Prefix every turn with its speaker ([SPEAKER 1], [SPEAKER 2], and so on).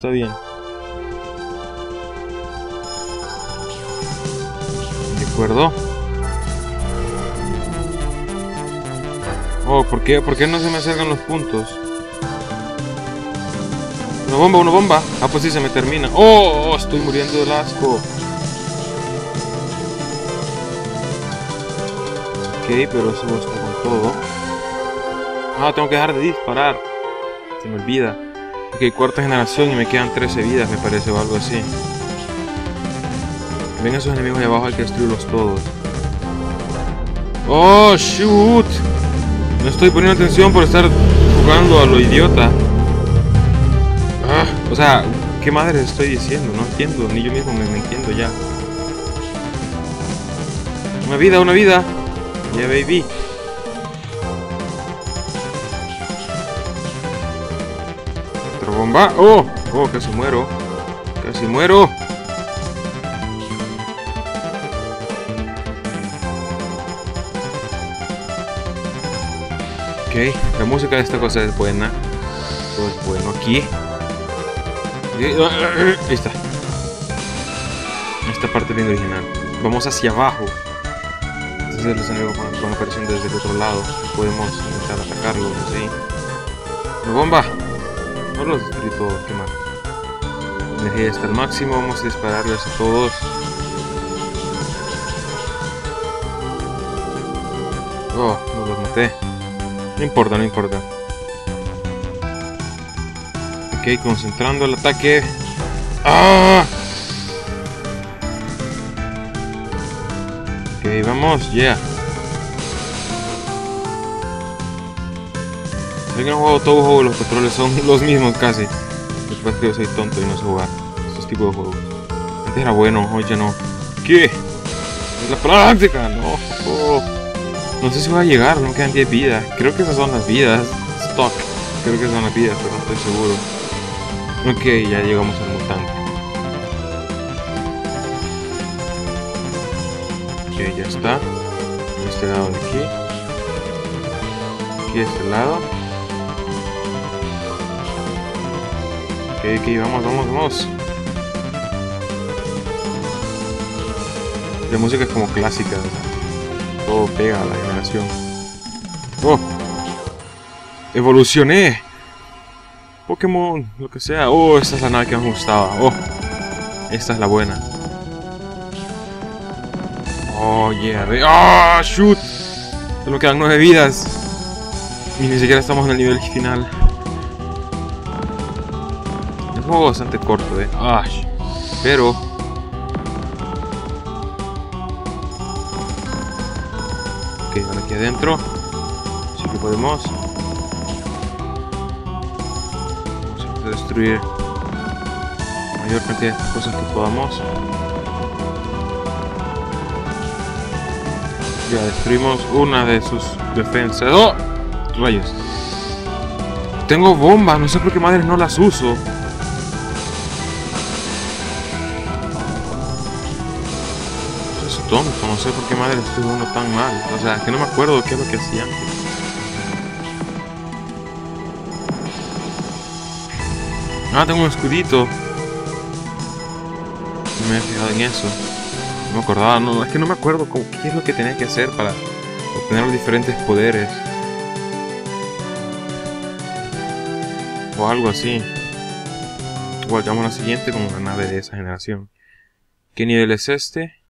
[SPEAKER 1] Está bien. De acuerdo. Oh, ¿por qué, ¿por qué no se me acercan los puntos? Una bomba, una bomba. Ah, pues sí, se me termina. Oh, estoy muriendo del asco. Ok, pero eso está con todo. Ah, tengo que dejar de disparar. Se me olvida. Ok, cuarta generación y me quedan 13 vidas, me parece, o algo así. Ven esos enemigos de abajo, hay que destruirlos todos. ¡Oh, shoot! No estoy poniendo atención por estar jugando a lo idiota. Ah, o sea, ¿qué madre estoy diciendo? No entiendo, ni yo mismo me, me entiendo ya. Una vida, una vida. Ya, yeah, baby. Bomba. ¡Oh! ¡Oh! Casi muero. Casi muero. Ok, la música de esta cosa es buena. Todo es bueno aquí. Ahí está. Esta parte bien original. Vamos hacia abajo. Entonces los enemigos van apareciendo desde el otro lado. Podemos intentar atacarlos así. ¡Una bomba! No los qué mal. Energía está al máximo, vamos a dispararles a todos. Oh, no los maté. No importa, no importa. Ok, concentrando el ataque. ¡Ah! Ok, vamos, ya. Yeah. Que no juego todo juego, los controles son los mismos casi. Después que yo soy tonto y no sé jugar estos tipos de juegos. Antes era bueno, hoy ya no. ¿Qué? Es la práctica, no. No sé si voy a llegar, no quedan 10 vidas. Creo que esas son las vidas. Stock. Creo que son las vidas, pero no estoy seguro. Ok, ya llegamos al mutante. Ok, ya está. Este lado de aquí. Aquí este lado. Ok, ok, vamos, vamos, vamos. La música es como clásica, o sea, todo pega a la generación. ¡Oh! ¡Evolucioné! Pokémon, lo que sea. ¡Oh! Esta es la nave que me gustaba. ¡Oh! Esta es la buena. ¡Oh, yeah! ¡Ah! ¡Oh, ¡Shoot! Solo quedan nueve vidas. Y ni siquiera estamos en el nivel final. Juego bastante corto, eh. Pero. Ok, ahora aquí adentro. Sí que podemos. Vamos a destruir la mayor cantidad de cosas que podamos. Ya destruimos una de sus defensas. ¡Oh! Rayos. Tengo bombas, no sé por qué madres no las uso. Es tonto, no sé por qué madre estoy jugando tan mal. O sea, que no me acuerdo qué es lo que hacía. Ah, tengo un escudito. No me he fijado en eso. No me acordaba, no, es que no me acuerdo cómo, qué es lo que tenía que hacer para obtener los diferentes poderes. O algo así. Igual, vamos a la siguiente con una nave de esa generación. ¿Qué nivel es este?